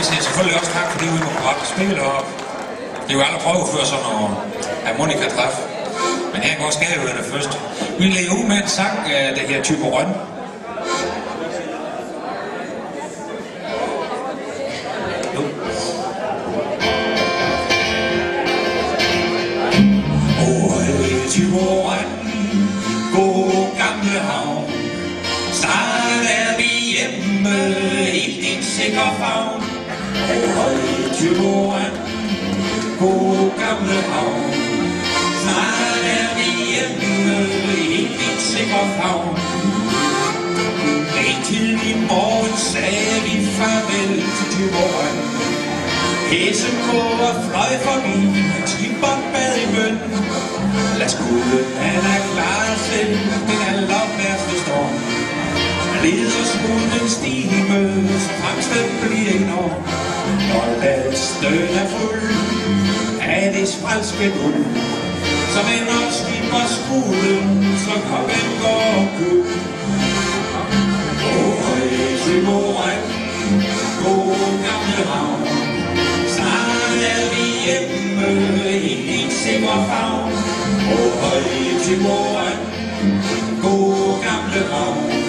Vi siger selvfølgelig også tak, fordi vi må komme op og spille og Det er jo aldrig prøvet før sådan noget harmonikatræf. Men her går skadehørende først. Vi lægger ud med en sang, øh, der her Type Røn. Tyborgen, god Høj gode gamle havn. Snart er vi hjemme, helt din sikker favn. Indtil i morgen sagde vi farvel til Tyborgen. Hæsen går fløj forbi, Timbok bad i bøn. Lad skuddet, han er klar selv, den aller værste storm. Leder skuden stime, så fremsted bliver en år. Når landets er fuld af det spralske guld, så vender skipper skuden, så kokken går kød. Åh, høj til moren, god gamle havn, snart er vi hjemme i din sikre favn. Åh, høj til moren, god gamle havn,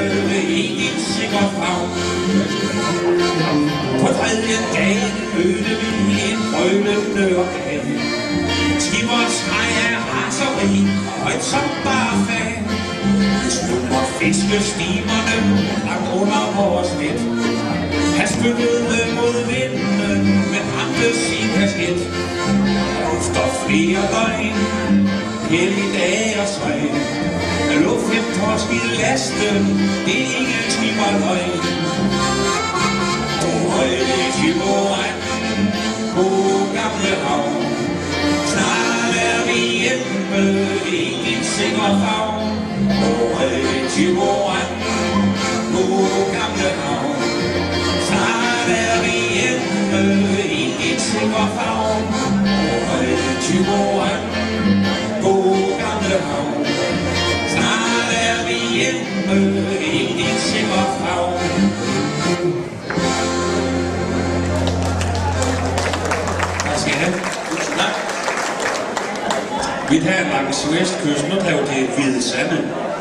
hjemme i din sikre favn. På tredje dagen mødte vi en brølende orkan. Skippers skræg af raseri og et som bare fag. Snupper fiskestimerne langt under vores net. Han spyttede mod vinden, men ramte sin kasket. Efter flere døgn, helligdage og svag. Lå fem torsk i lasten, det er ingen timer løgn. Højde til moren, god gamle havn. Snart er vi hjemme i din sikre favn. Højde til moren, god gamle havn. Snart er vi hjemme i din sikker havn. Langs vestkysten, nu drev vi til Hvide Sande.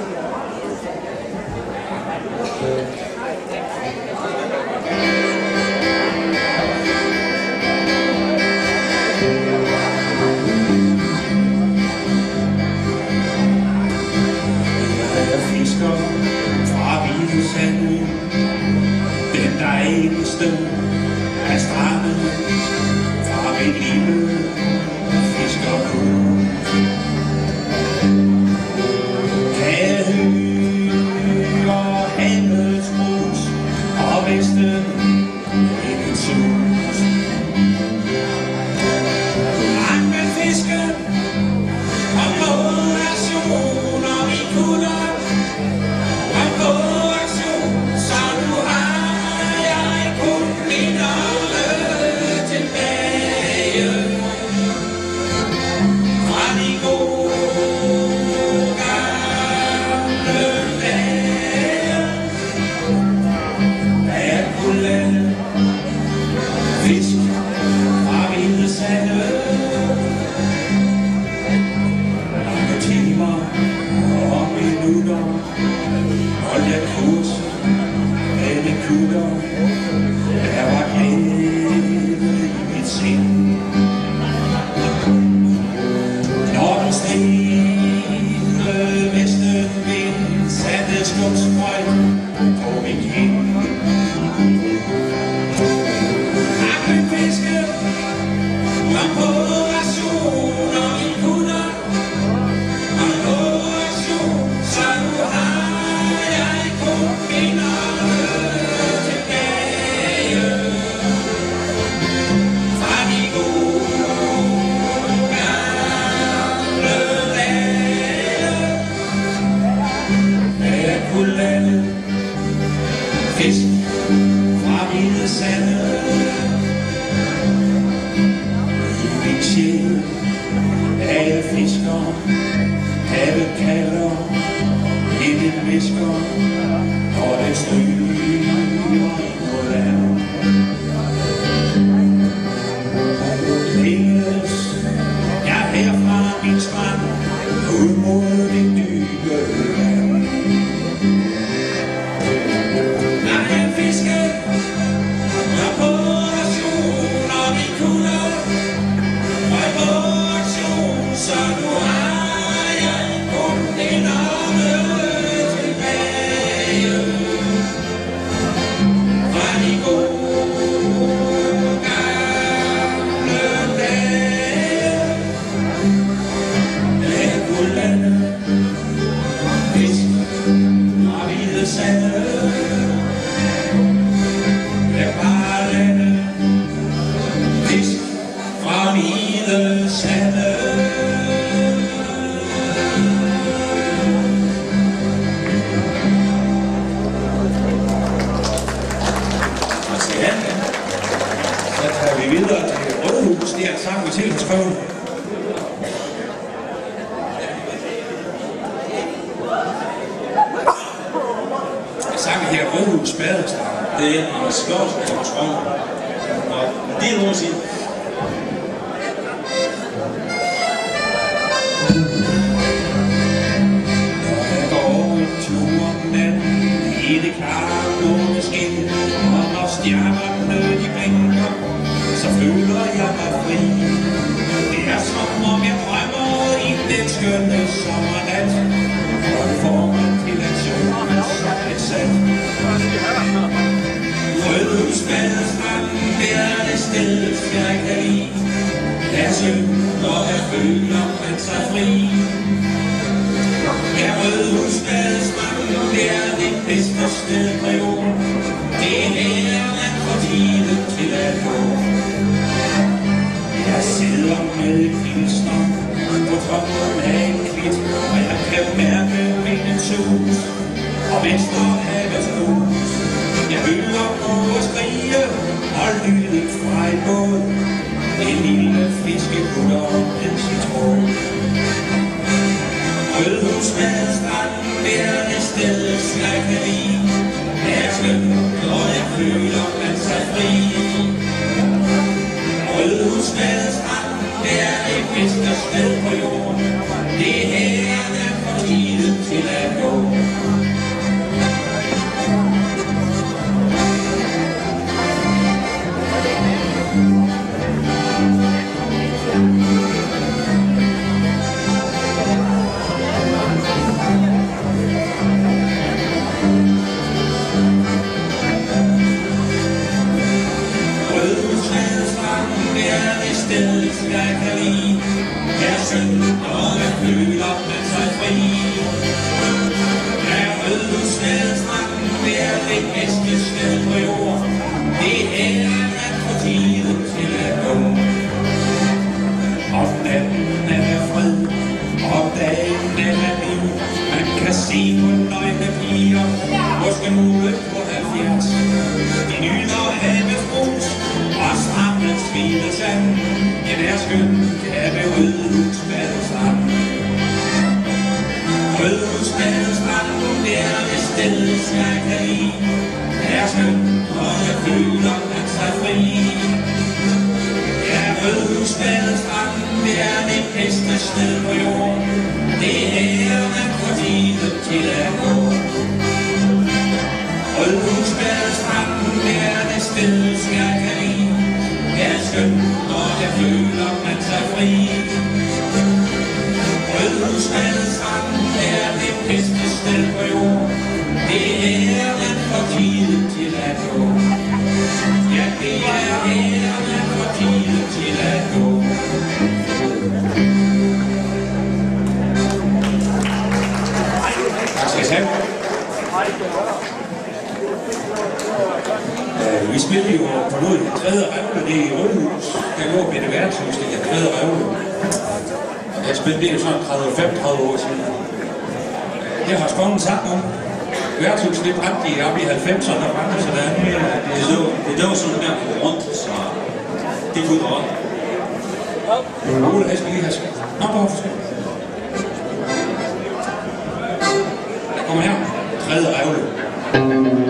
Rødhus badestrand, det er det sted, jeg kan lide. Jeg synger, og jeg føler mig så fri. Ja, Rødhus badestrand, det er det bedste sted på jorden. Det er her, man får tiden til at gå. Jeg sidder med et pilsner på toppen af en kvit, og jeg kan mærke vindens sus og venstre havets hus. Jeg hører på skrige og lyden fra en båd. En lille fiskekutter med citron. Rødhus badestrand, stranden, er det sted, jeg kan lide. Det er skøn, når jeg føler Ja, kan er skønt, ja, ved Rødhus badestrand. Badestrand, det er det sted, jeg kan lide. Er skønt, og jeg føler mig så fri. Ja, Rødhus badestrand, det er det bedste sted på jorden. På jorden. Det er tiden til at gå. Ja, det er her, tiden til at gå. Tak skal I have. Øh, vi spillede jo på noget det tredje revne, det er i Rødhus. Der lå med værtshus, det er tredje revne. Og jeg spillede det jo sådan 30-35 år siden. Øh, Det har skoven sagt om. Værtshuset, det brændte de op i 90'erne, og brændte, så der er mere... Det lå, det lå sådan der rundt, så det kunne godt. Ole, jeg skal lige have skrevet. Nå, på Der kommer her. Tredje revle.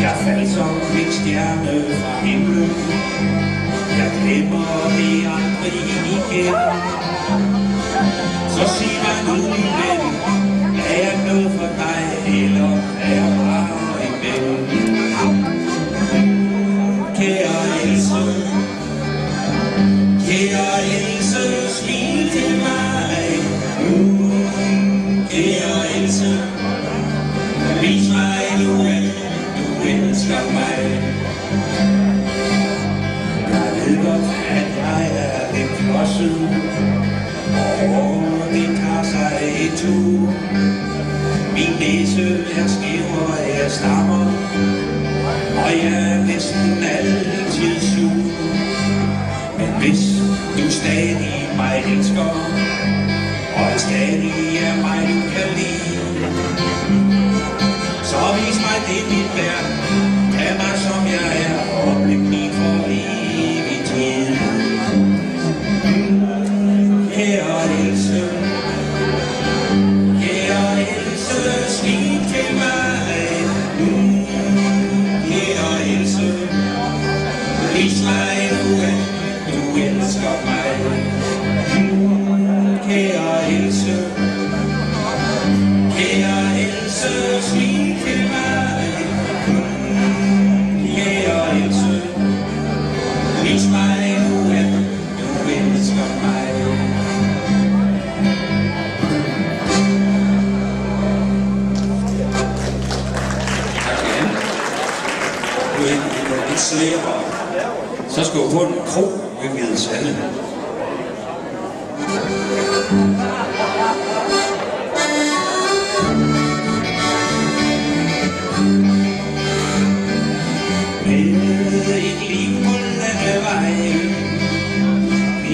Jeg faldt som en fra himlen Jeg glemmer det aldrig igen Så sig nu, min ven for dig, eller er jeg bare ven? Kære Else Kære disse værtsgiver jeg stammer. Og jeg er næsten altid sur Men hvis du stadig mig elsker Og stadig er mig du kan lide Så vis mig det dit værd. Kan mig som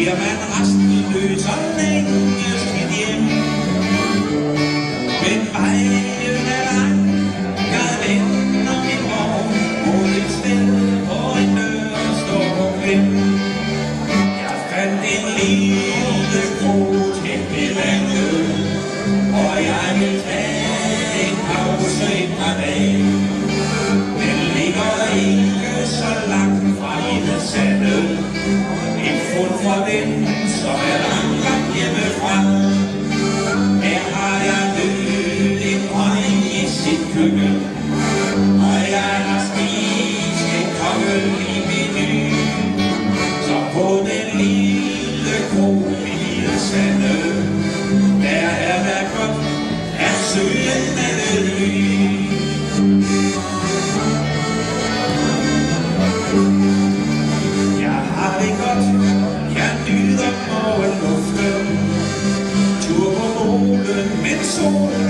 Síðan verða vast í hlut sannleiknast í þér soul.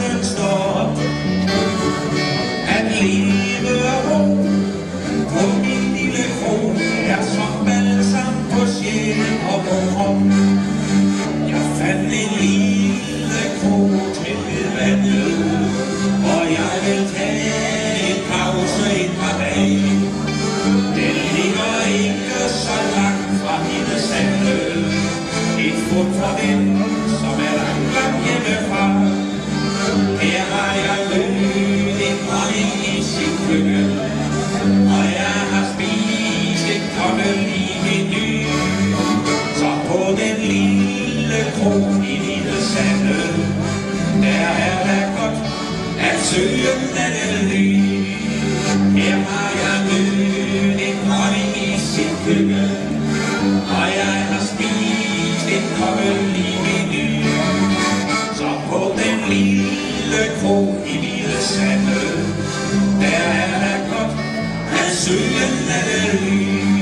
At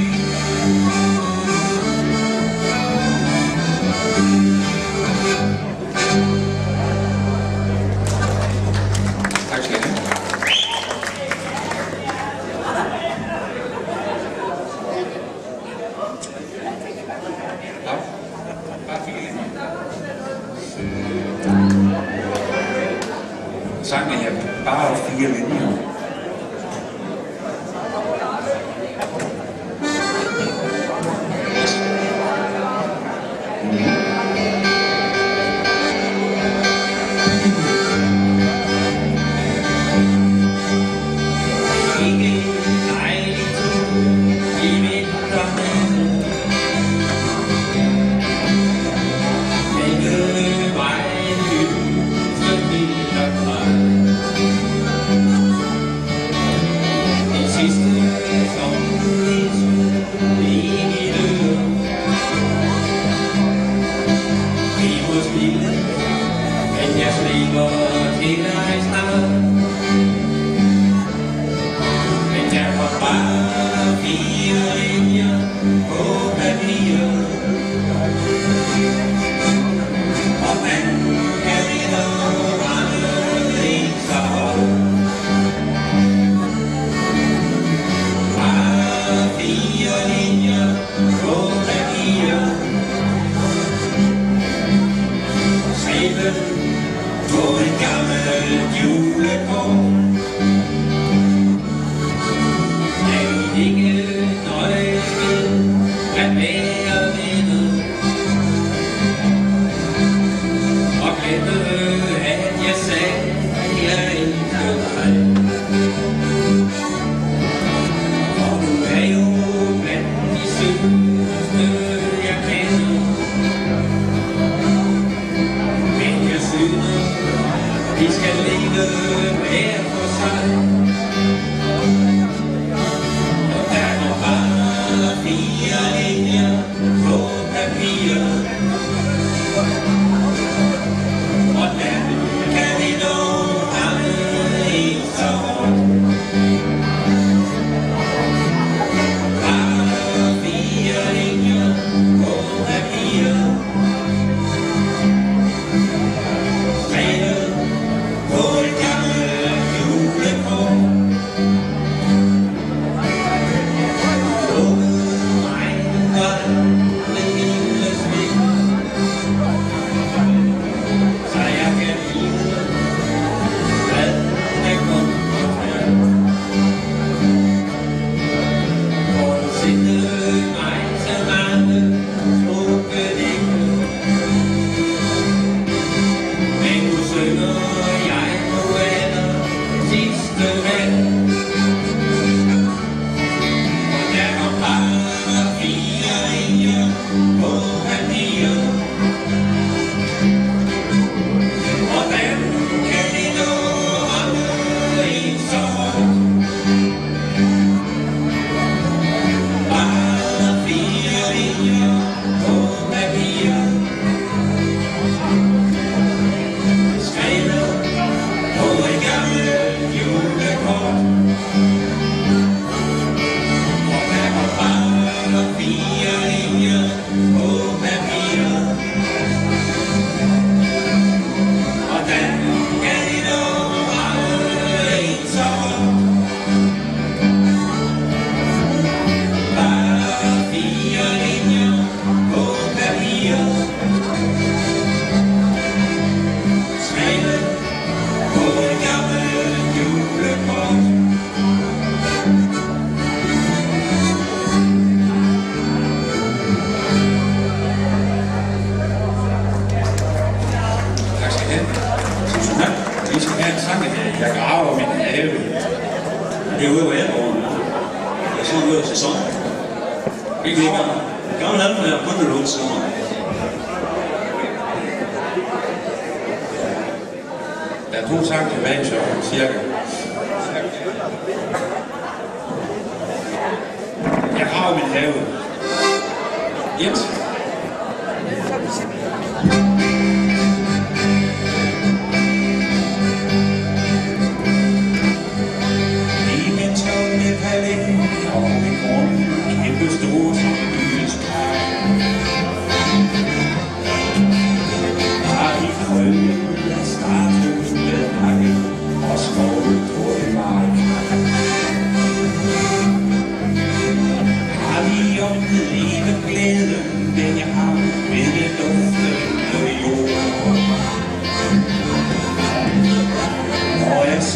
Yeah.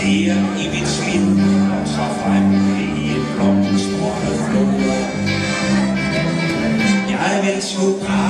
siger i mit smil Og så frem i et blomstrende flod Jeg vil så bare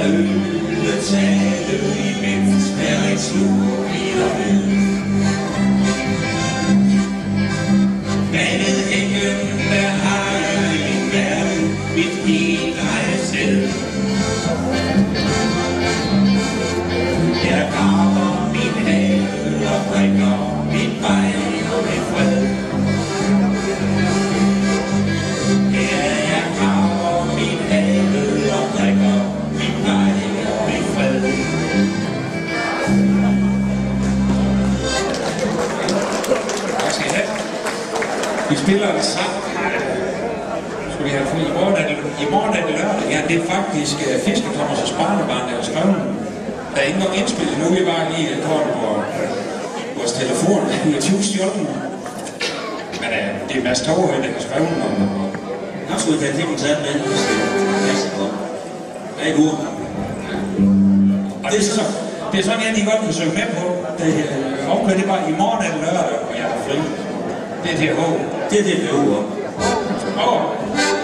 er yndet tale i mit spærringsluer i dig. det er faktisk øh, Fisker Thomas' barnebarn, der har skrevet den. Der er ikke nok indspillet nu, vi var lige øh, et kort på øh, vores telefon, den er 20. Men øh, det er Mads Torøj, der har skrevet den, og absolut kan jeg ikke tage den, hvis det er godt. Der er ikke det er så, det er sådan, jeg lige godt kan søge med på. Det, øh, okay, det var i morgen eller lørdag, og jeg har fri. Det er det håb. Det er det, vi er ude. Åh!